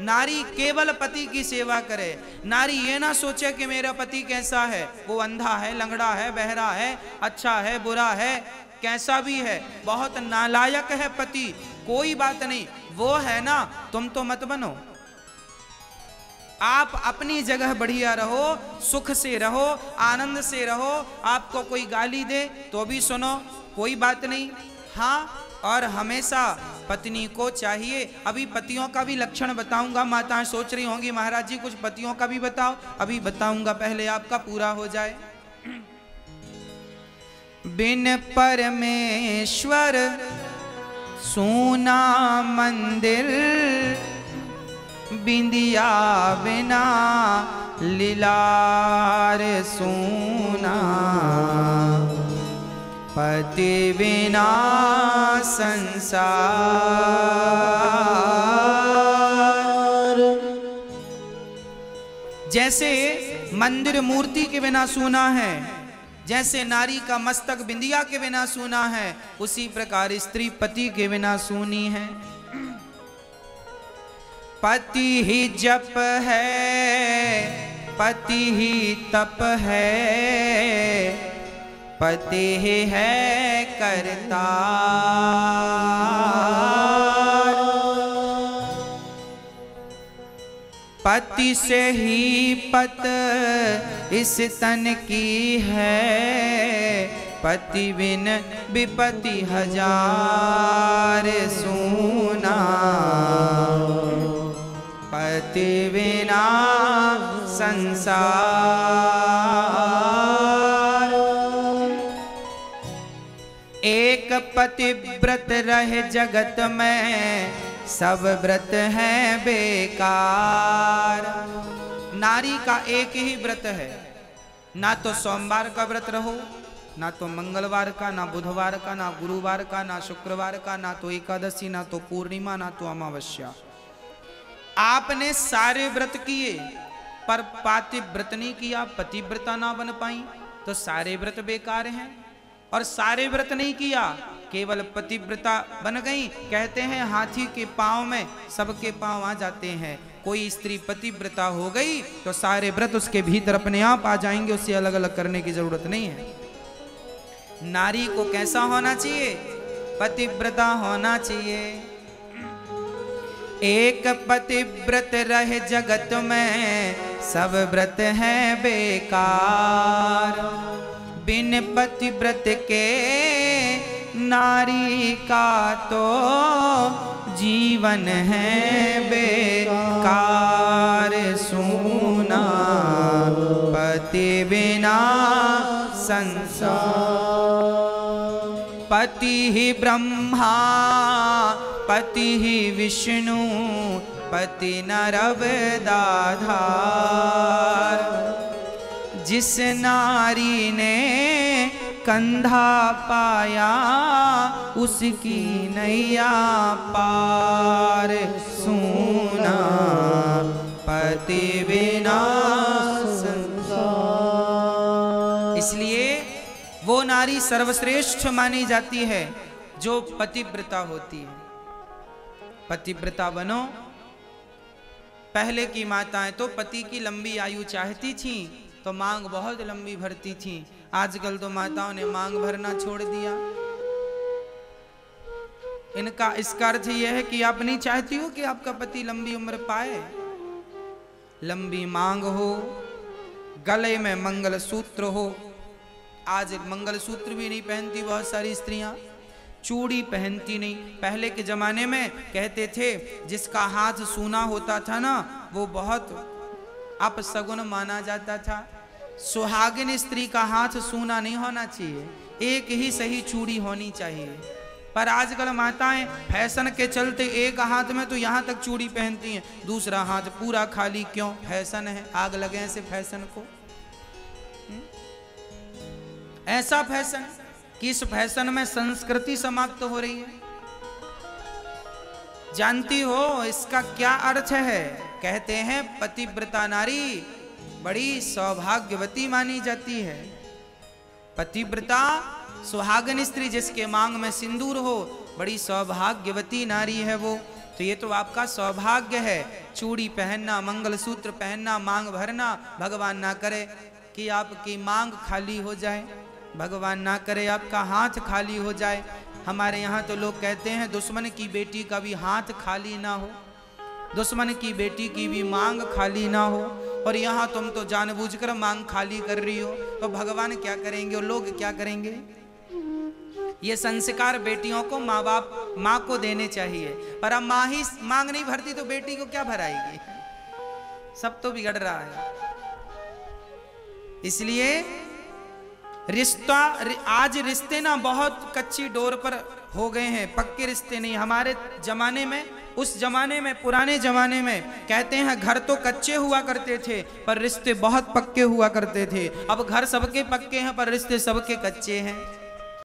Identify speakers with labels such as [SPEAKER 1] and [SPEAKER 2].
[SPEAKER 1] नारी केवल पति की सेवा करे। नारी ये ना सोचे कि मेरा पति कैसा है। वो अंधा है, लंगड़ा है, बहरा है अच्छा है, बुरा है, कैसा भी है। बहुत नालायक है पति। कोई बात नहीं। वो है ना, तुम तो मत बनो। आप अपनी जगह बढ़िया रहो, सुख से रहो, आनंद से रहो, आपको कोई गाली दे तो भी सुनो, कोई बात नहीं। हाँ और हमेशा पत्नी को चाहिए। अभी पतियों का भी लक्षण बताऊँगा। माताएँ सोच रही होंगी, महाराज जी, कुछ पतियों का भी बताओ। अभी बताऊँगा, पहले आपका पूरा हो जाए। बिन परमेश्वर सोना मंदिर बिंदिया बिना लीलार सोना। पति बिना संसार। जैसे मंदिर मूर्ति के बिना सोना है, जैसे नारी का मस्तक बिंदिया के बिना सोना है, उसी प्रकार स्त्री पति के बिना सोनी है। पति ही जप है, पति ही तप है। पति ही करता। पति से ही पत इस तन की है। पति बिन विपति हज़ार सुना। पति बिना संसार पतिव्रत रहे जगत में, सब व्रत हैं बेकार। नारी का एक ही व्रत है, ना तो सोमवार का व्रत रहो, ना तो मंगलवार का, ना बुधवार का, ना गुरुवार का, ना शुक्रवार का, ना तो एकादशी, ना तो पूर्णिमा, ना तो अमावस्या। आपने सारे व्रत किए, पर पातिव्रत नहीं किया, पतिव्रता ना बन पाई तो सारे व्रत बेकार हैं, और सारे व्रत नहीं किया केवल पतिव्रता बन गई। कहते हैं, हाथी के पाँव में सबके पाँव आ जाते हैं। कोई स्त्री पतिव्रता हो गई तो सारे व्रत उसके भीतर अपने आप आ जाएँगे उससे अलग अलग करने की ज़रूरत नहीं है। नारी को कैसा होना चाहिए? पतिव्रता होना चाहिए। एक पतिव्रत रहे जगत में, सब व्रत हैं बेकार। बिन पतिव्रत के नारी का तो जीवन है बेकार। सुना पति बिना संसार। पति ही ब्रह्मा, पति ही विष्णु, पति नरवदाधार जिस नारी ने कंधा पाया, उसकी नैया पार सुना। पति बिना इसलिए वो नारी सर्वश्रेष्ठ मानी जाती है, जो पतिव्रता होती है। पतिव्रता बनो। पहले की माताएँ तो पति की लंबी आयु चाहती थी तो मांग बहुत लंबी भरती थी। आजकल तो माताओं ने मांग भरना छोड़ दिया। इनका इसका अर्थ यह है कि आप नहीं चाहती हो कि आपका पति लंबी उम्र पाए। लंबी मांग हो, गले में मंगल सूत्र हो। आज मंगल सूत्र भी नहीं पहनती बहुत सारी स्त्रियाँ। चूड़ी पहनती नहीं। पहले के जमाने में कहते थे, जिसका हाथ सूना होता था ना, वो बहुत अपसगुन माना जाता था। सुहागिन स्त्री का हाथ सूना नहीं होना चाहिए। एक ही सही चूड़ी होनी चाहिए। पर आजकल माताएँ फ़ैशन के चलते एक हाथ में तो यहाँ तक चूड़ी पहनती हैं। दूसरा हाथ पूरा खाली क्यों? फ़ैशन है। आग लगे ऐसे फ़ैशन को। हुँ? ऐसा फ़ैशन कि इस फ़ैशन में संस्कृति समाप्त तो हो रही है। जानती हो इसका क्या अर्थ है? कहते हैं पतिव्रता नारी। बड़ी सौभाग्यवती मानी जाती है। पतिव्रता सुहागन स्त्री जिसके मांग में सिंदूर हो, बड़ी सौभाग्यवती नारी है वो। तो ये तो आपका सौभाग्य है। चूड़ी पहनना, मंगलसूत्र पहनना, मांग भरना, भगवान ना करे कि आपकी मांग खाली हो जाए। भगवान ना करे आपका हाथ खाली हो जाए। हमारे यहाँ तो लोग कहते हैं, दुश्मन की बेटी का भी हाथ खाली ना हो। दुश्मन की बेटी की भी मांग खाली ना हो। और यहाँ तुम तो जानबूझकर मांग खाली कर रही हो। तो भगवान क्या करेंगे और लोग क्या करेंगे? ये संस्कार बेटियों को माँ बाप माँ को देने चाहिए। पर अब माँ ही मांग नहीं भरती तो बेटी को क्या भराएगी? सब तो बिगड़ रहा है। इसलिए रिश्ता, आज रिश्ते ना बहुत कच्ची डोर पर हो गए हैं। पक्के रिश्ते नहीं। हमारे जमाने में उस जमाने में, पुराने जमाने में कहते हैं, घर तो कच्चे हुआ करते थे, पर रिश्ते बहुत पक्के हुआ करते थे। अब घर सबके पक्के हैं, पर रिश्ते सबके कच्चे हैं।